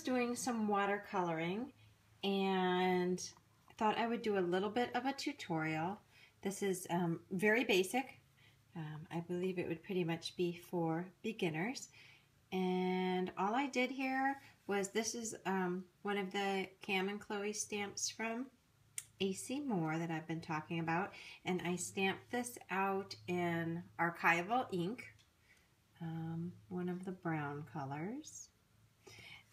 was doing some watercoloring and thought I would do a little bit of a tutorial. This is um, very basic. Um, I believe it would pretty much be for beginners. And all I did here was this is um, one of the Cam and Chloe stamps from AC Moore that I've been talking about. And I stamped this out in archival ink, um, one of the brown colors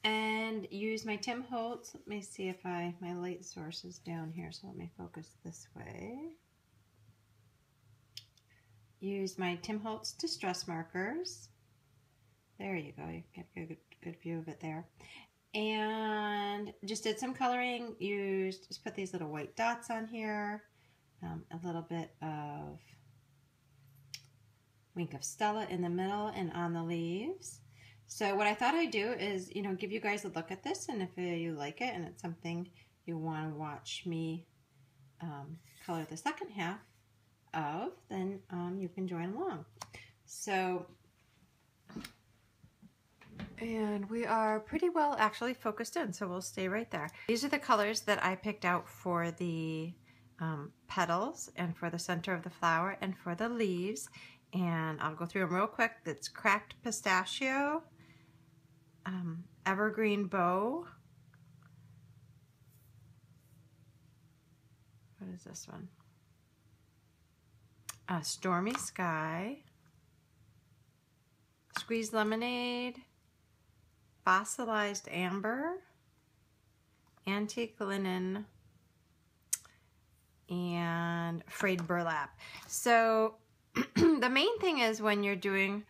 and use my Tim Holtz. Let me see if I, my light source is down here, so let me focus this way. Use my Tim Holtz Distress Markers. There you go, you get a good, good view of it there. And just did some coloring, used, just put these little white dots on here, um, a little bit of Wink of Stella in the middle and on the leaves. So what I thought I'd do is, you know, give you guys a look at this, and if you like it and it's something you want to watch me um, color the second half of, then um, you can join along. So, and we are pretty well actually focused in, so we'll stay right there. These are the colors that I picked out for the um, petals and for the center of the flower and for the leaves. And I'll go through them real quick. That's cracked pistachio, um, evergreen bow. What is this one? A stormy sky, squeezed lemonade, fossilized amber, antique linen, and frayed burlap. So the main thing is when you're doing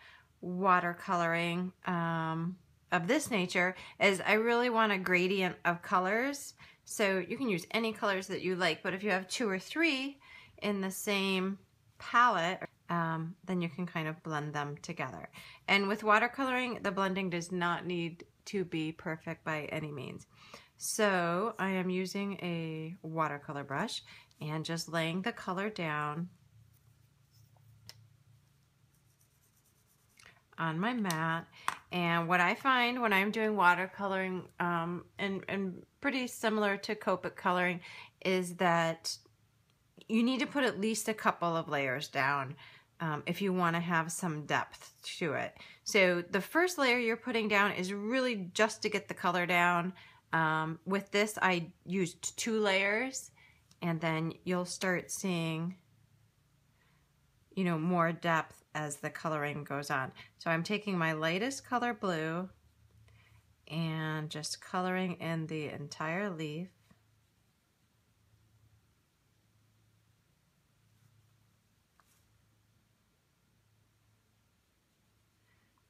watercoloring, um, of this nature is I really want a gradient of colors. So you can use any colors that you like, but if you have two or three in the same palette, um, then you can kind of blend them together. And with watercoloring, the blending does not need to be perfect by any means. So I am using a watercolor brush and just laying the color down on my mat. And what I find when I'm doing watercoloring, um, and, and pretty similar to Copic coloring, is that you need to put at least a couple of layers down um, if you want to have some depth to it. So the first layer you're putting down is really just to get the color down. Um, with this, I used two layers, and then you'll start seeing, you know, more depth as the coloring goes on. So I'm taking my lightest color blue and just coloring in the entire leaf.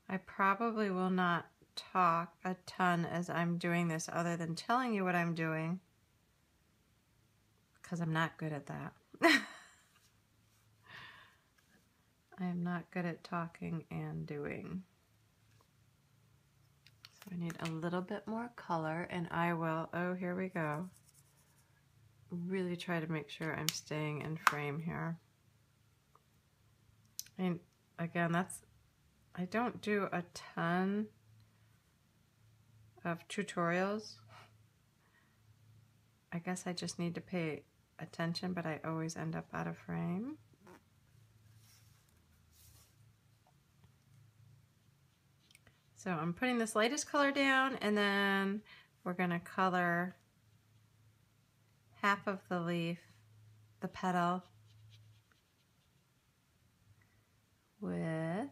I probably will not talk a ton as I'm doing this other than telling you what I'm doing because I'm not good at that. I am not good at talking and doing. So I need a little bit more color and I will, oh, here we go. Really try to make sure I'm staying in frame here. And again, that's, I don't do a ton of tutorials. I guess I just need to pay attention, but I always end up out of frame. So I'm putting this lightest color down and then we're to color half of the leaf, the petal, with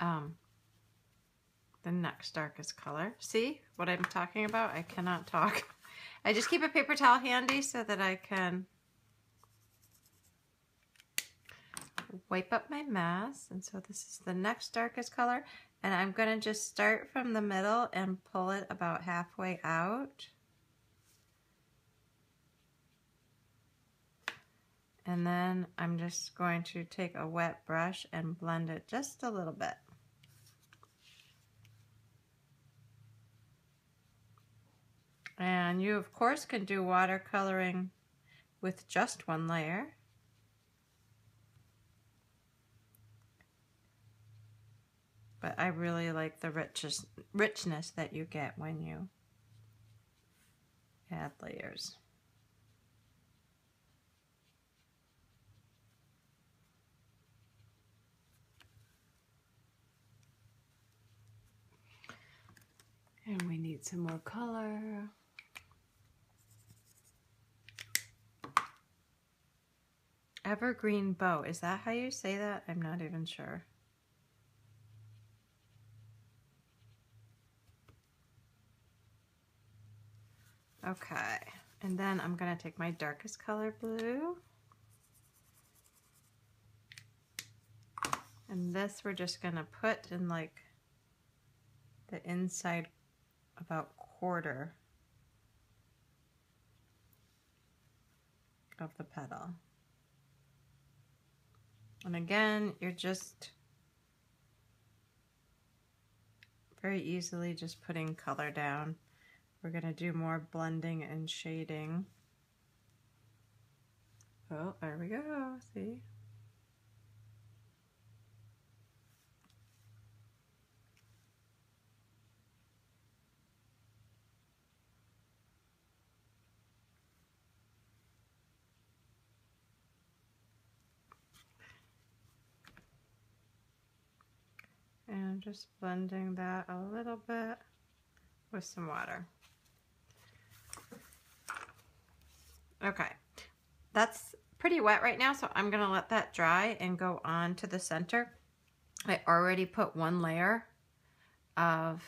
um, the next darkest color. See what I'm talking about? I cannot talk. I just keep a paper towel handy so that I can wipe up my mess. And so this is the next darkest color. And I'm going to just start from the middle and pull it about halfway out. And then I'm just going to take a wet brush and blend it just a little bit. And you, of course, can do watercoloring with just one layer. But I really like the richness, richness that you get when you add layers. And we need some more color. Evergreen bow. Is that how you say that? I'm not even sure. Okay, and then I'm gonna take my darkest color blue. And this we're just gonna put in like the inside about quarter of the petal. And again, you're just very easily just putting color down. We're going to do more blending and shading. Oh, there we go. See? And just blending that a little bit with some water. Okay, that's pretty wet right now, so I'm gonna let that dry and go on to the center. I already put one layer of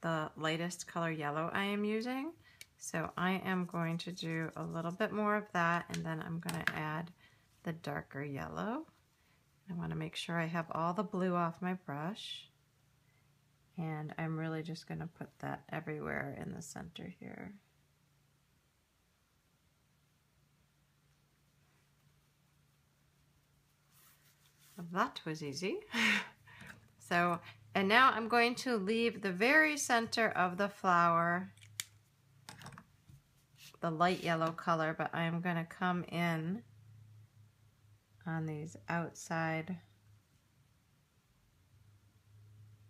the lightest color yellow I am using. So I am going to do a little bit more of that and then I'm gonna add the darker yellow. I wanna make sure I have all the blue off my brush. And I'm really just gonna put that everywhere in the center here. That was easy. so, and now I'm going to leave the very center of the flower the light yellow color, but I'm going to come in on these outside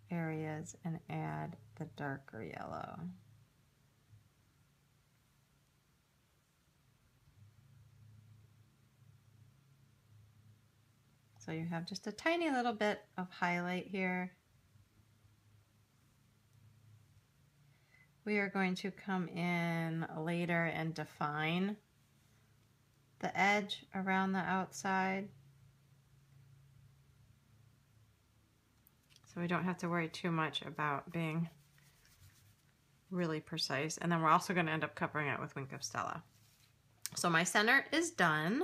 areas and add the darker yellow. So you have just a tiny little bit of highlight here. We are going to come in later and define the edge around the outside. So we don't have to worry too much about being really precise. And then we're also going to end up covering it with Wink of Stella. So my center is done.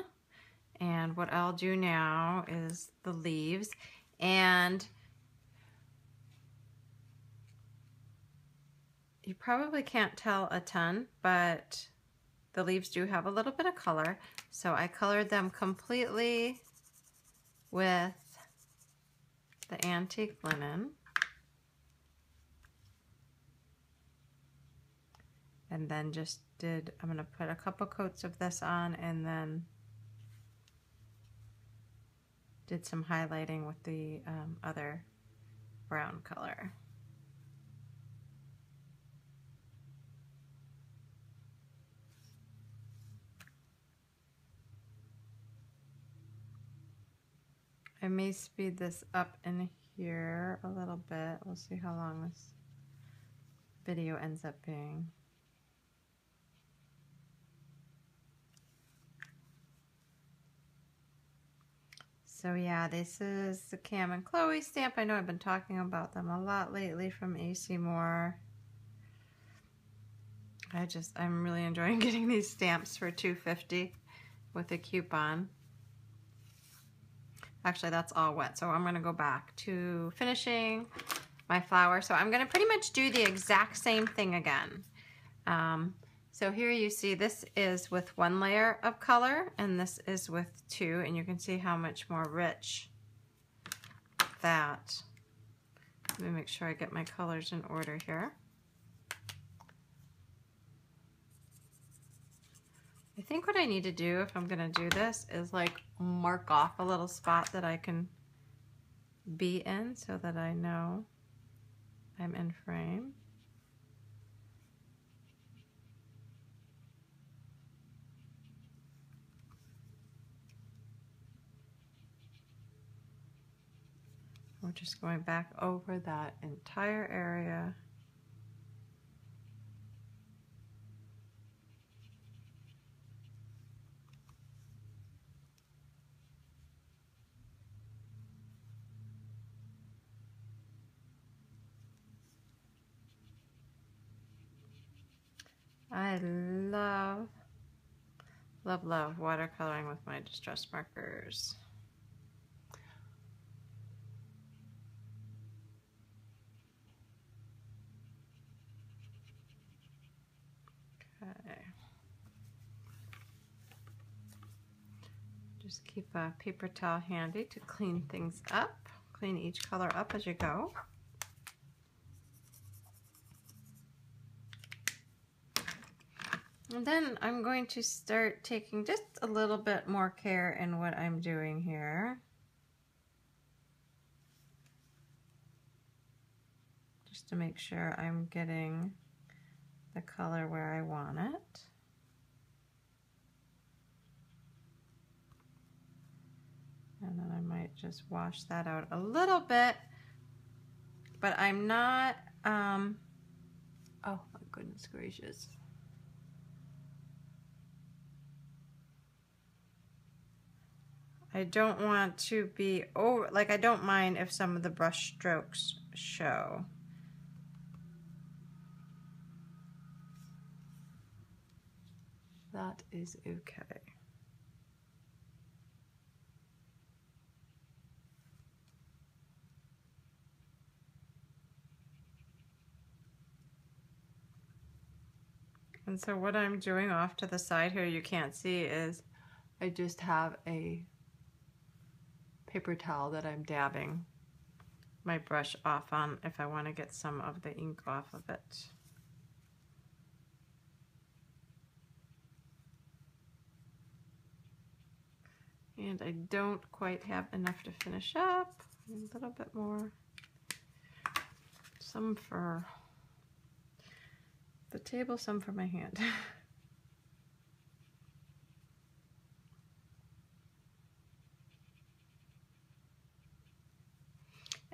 And what I'll do now is the leaves. And you probably can't tell a ton, but the leaves do have a little bit of color. So I colored them completely with the antique linen. And then just did, I'm gonna put a couple coats of this on and then did some highlighting with the um, other brown color. I may speed this up in here a little bit. We'll see how long this video ends up being. So yeah, this is the Cam and Chloe stamp. I know I've been talking about them a lot lately from AC Moore. I just, I'm really enjoying getting these stamps for 250 with a coupon. Actually, that's all wet, so I'm gonna go back to finishing my flower. So I'm gonna pretty much do the exact same thing again. Um, so here you see this is with one layer of color and this is with two and you can see how much more rich that. Let me make sure I get my colors in order here. I think what I need to do if I'm gonna do this is like mark off a little spot that I can be in so that I know I'm in frame. We're just going back over that entire area. I love, love, love watercoloring with my distress markers. Okay. Just keep a paper towel handy to clean things up. Clean each color up as you go. And then I'm going to start taking just a little bit more care in what I'm doing here. Just to make sure I'm getting the color where I want it. And then I might just wash that out a little bit, but I'm not, um, oh my goodness gracious. I don't want to be over, like I don't mind if some of the brush strokes show. That is okay. And so what I'm doing off to the side here, you can't see, is I just have a paper towel that I'm dabbing my brush off on if I want to get some of the ink off of it. And I don't quite have enough to finish up. A little bit more. Some for the table, some for my hand.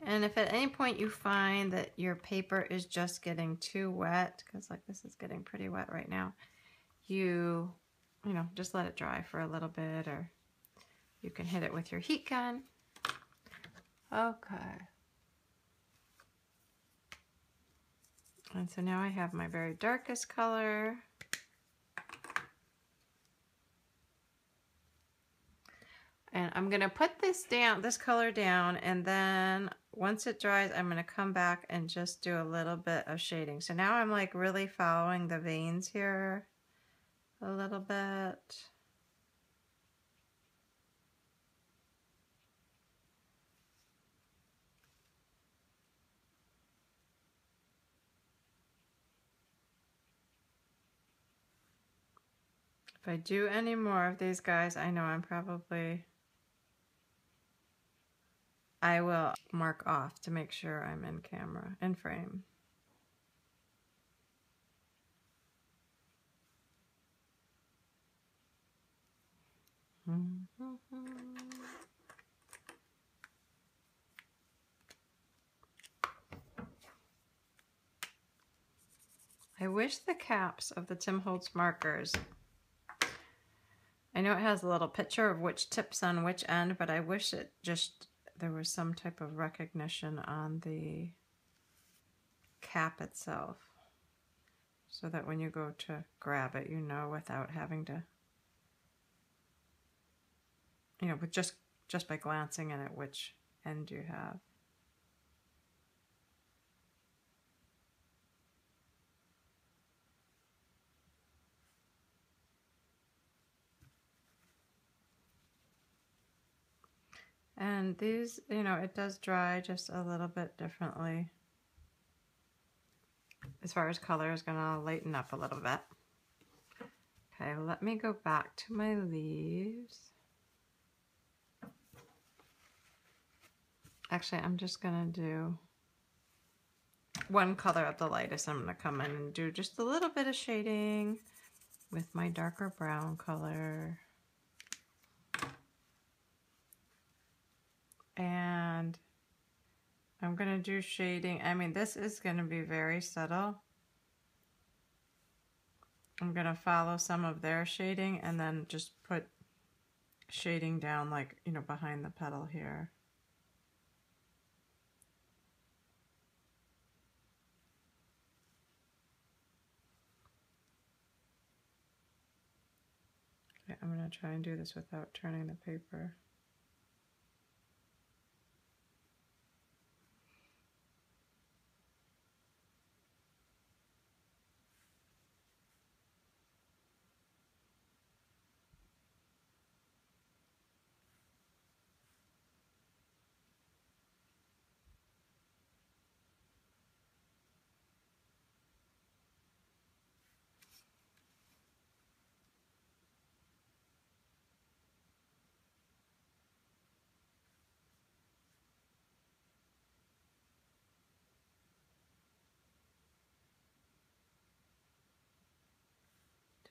And if at any point you find that your paper is just getting too wet, because like this is getting pretty wet right now, you, you know, just let it dry for a little bit or you can hit it with your heat gun. Okay. And so now I have my very darkest color. And I'm to put this down, this color down, and then once it dries, I'm to come back and just do a little bit of shading. So now I'm like really following the veins here a little bit. If I do any more of these guys, I know I'm probably I will mark off to make sure I'm in camera, in frame. I wish the caps of the Tim Holtz markers I know it has a little picture of which tips on which end, but I wish it just there was some type of recognition on the cap itself so that when you go to grab it, you know without having to, you know, with just, just by glancing at it, which end you have. And these, you know, it does dry just a little bit differently. As far as color is going to lighten up a little bit. Okay, let me go back to my leaves. Actually, I'm just going to do one color of the lightest. I'm going to come in and do just a little bit of shading with my darker brown color. And I'm going to do shading. I mean, this is going to be very subtle. I'm going to follow some of their shading and then just put shading down like, you know, behind the petal here. Okay, I'm going to try and do this without turning the paper.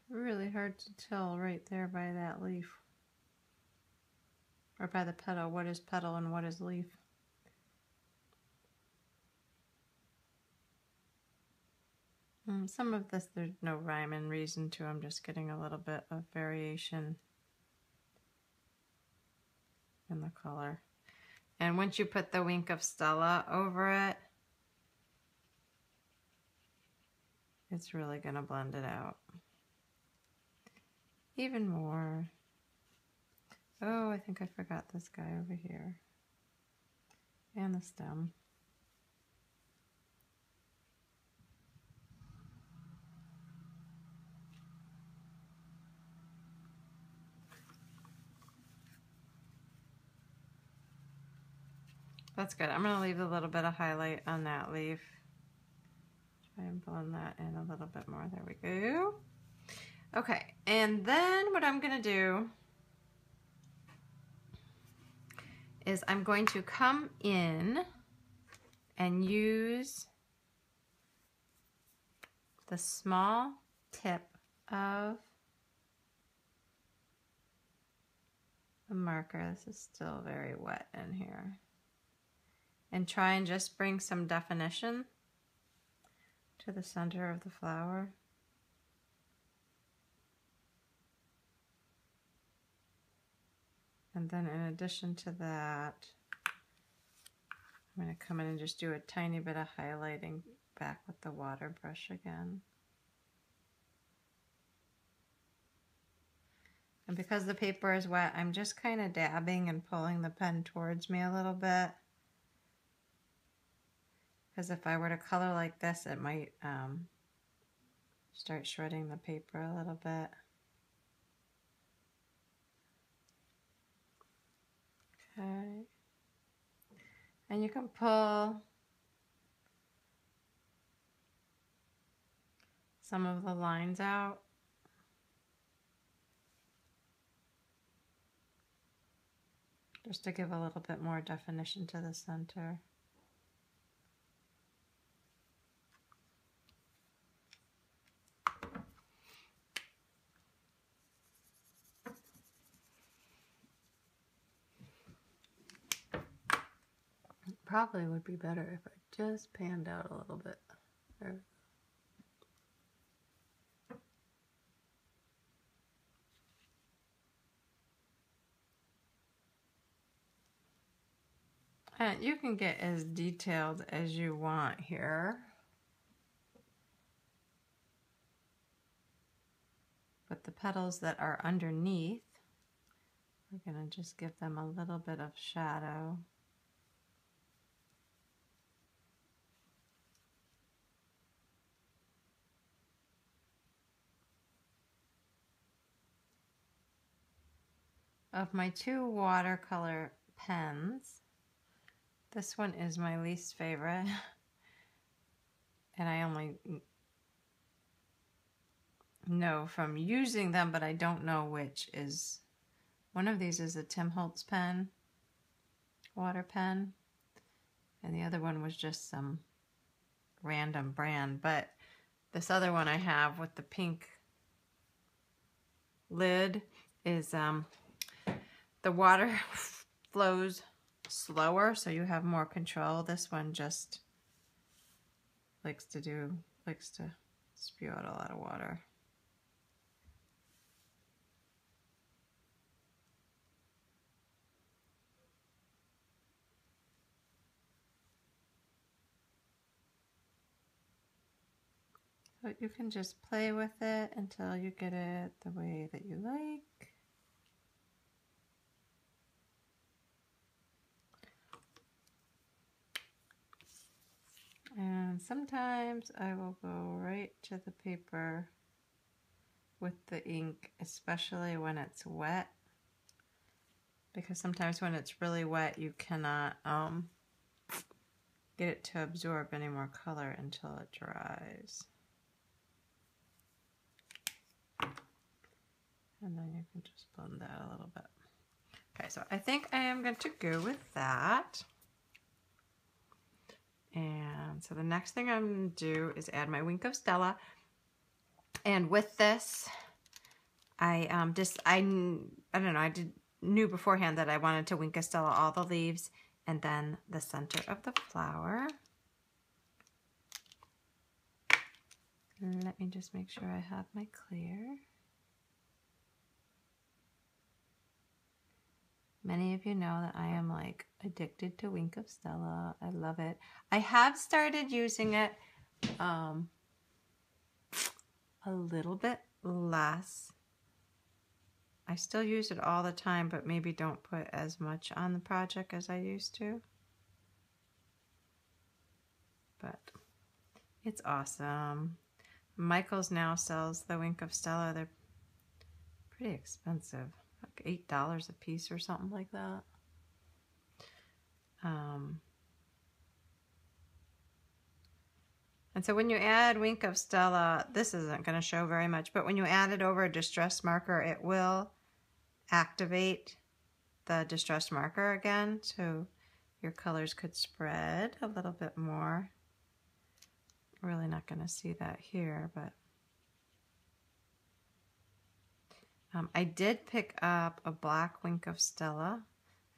Really hard to tell right there by that leaf. Or by the petal, what is petal and what is leaf. Mm, some of this there's no rhyme and reason to. I'm just getting a little bit of variation in the color. And once you put the wink of Stella over it, it's really going to blend it out even more. Oh, I think I forgot this guy over here. And the stem. That's good. I'm going to leave a little bit of highlight on that leaf. Try and blend that in a little bit more. There we go. Okay, and then what I'm gonna do is I'm going to come in and use the small tip of the marker. This is still very wet in here. And try and just bring some definition to the center of the flower. And then in addition to that, I'm going to come in and just do a tiny bit of highlighting back with the water brush again. And because the paper is wet, I'm just kind of dabbing and pulling the pen towards me a little bit. Because if I were to color like this, it might um, start shredding the paper a little bit. And you can pull some of the lines out. Just to give a little bit more definition to the center. Probably would be better if I just panned out a little bit. There. And you can get as detailed as you want here. But the petals that are underneath, we're going to just give them a little bit of shadow. Of my two watercolor pens, this one is my least favorite. and I only know from using them, but I don't know which is. One of these is a Tim Holtz pen, water pen, and the other one was just some random brand, but this other one I have with the pink lid is um, the water flows slower so you have more control. This one just likes to do, likes to spew out a lot of water. But you can just play with it until you get it the way that you like. And sometimes I will go right to the paper with the ink, especially when it's wet. Because sometimes when it's really wet, you cannot um, get it to absorb any more color until it dries. And then you can just blend that a little bit. Okay, so I think I am going to go with that. And so the next thing I'm to do is add my Wink of Stella. And with this, I um just, I, I don't know, I did knew beforehand that I wanted to Wink of Stella all the leaves and then the center of the flower. Let me just make sure I have my clear. Many of you know that I am like addicted to Wink of Stella. I love it. I have started using it um, a little bit less. I still use it all the time, but maybe don't put as much on the project as I used to. But it's awesome. Michaels now sells the Wink of Stella. They're pretty expensive eight dollars a piece or something like that. Um, and so when you add Wink of Stella, this isn't going to show very much, but when you add it over a distress marker, it will activate the distress marker again, so your colors could spread a little bit more. Really not going to see that here, but Um, I did pick up a black Wink of Stella.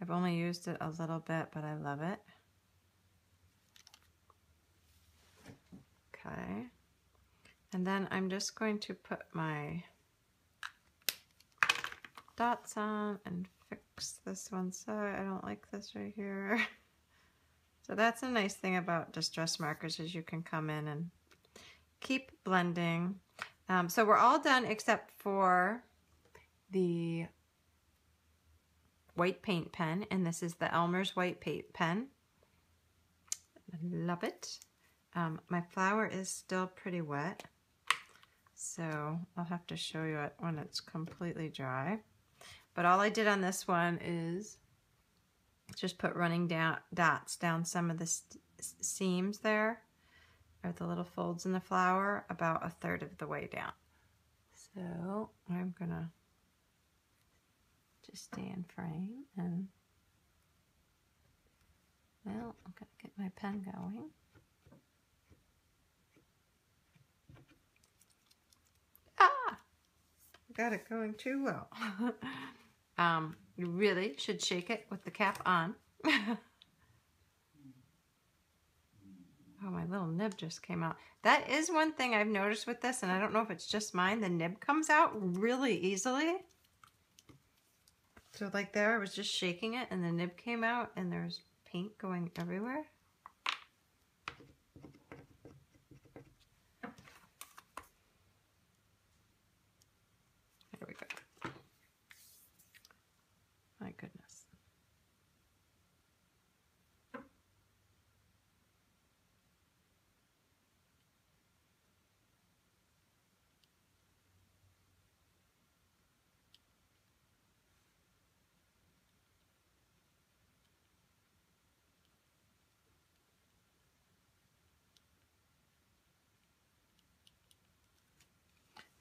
I've only used it a little bit, but I love it. Okay. And then I'm just going to put my dots on and fix this one side. I don't like this right here. So that's a nice thing about distress markers is you can come in and keep blending. Um, so we're all done except for the white paint pen, and this is the Elmer's white paint pen. I love it. Um, my flower is still pretty wet, so I'll have to show you it when it's completely dry. But all I did on this one is just put running down dots down some of the seams there, or the little folds in the flower, about a third of the way down. So I'm gonna just stay in frame and well, I'm to get my pen going. Ah! Got it going too well. um, you really should shake it with the cap on. oh, my little nib just came out. That is one thing I've noticed with this, and I don't know if it's just mine. The nib comes out really easily. So like there, I was just shaking it and the nib came out and there's paint going everywhere. There we go. My goodness.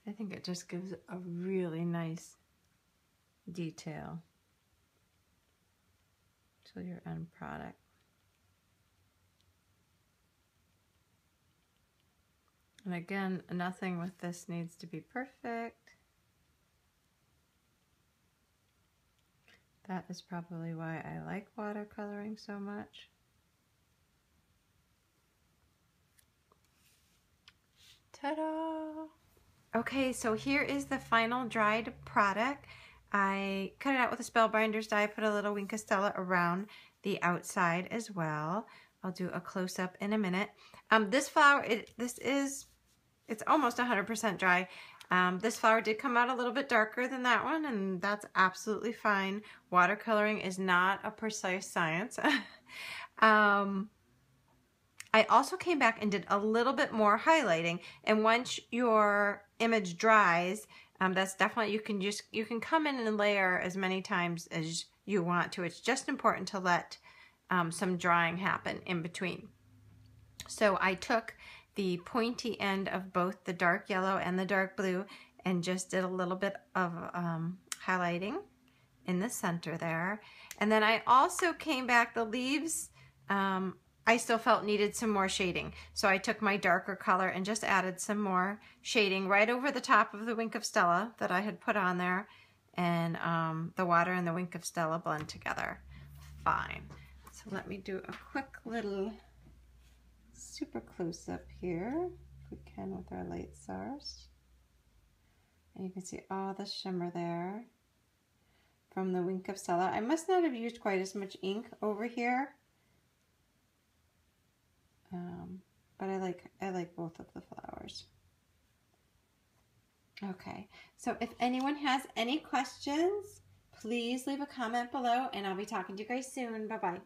I think it just gives a really nice detail to your end product. And again, nothing with this needs to be perfect. That is probably why I like watercoloring so much. Ta-da! Okay, so here is the final dried product. I cut it out with a Spellbinders die, put a little Wink of Stella around the outside as well. I'll do a close-up in a minute. Um, this flower, it, this is, it's almost 100% dry. Um, this flower did come out a little bit darker than that one, and that's absolutely fine. Watercoloring is not a precise science. um, I also came back and did a little bit more highlighting, and once your image dries, um, that's definitely, you can just, you can come in and layer as many times as you want to. It's just important to let um, some drying happen in between. So I took the pointy end of both the dark yellow and the dark blue and just did a little bit of um, highlighting in the center there. And then I also came back, the leaves, um, I still felt needed some more shading. So I took my darker color and just added some more shading right over the top of the Wink of Stella that I had put on there. And um, the water and the Wink of Stella blend together fine. So let me do a quick little super close up here, if we can with our light source. And you can see all the shimmer there from the Wink of Stella. I must not have used quite as much ink over here um, but I like I like both of the flowers. Okay, so if anyone has any questions, please leave a comment below and I'll be talking to you guys soon. Bye-bye.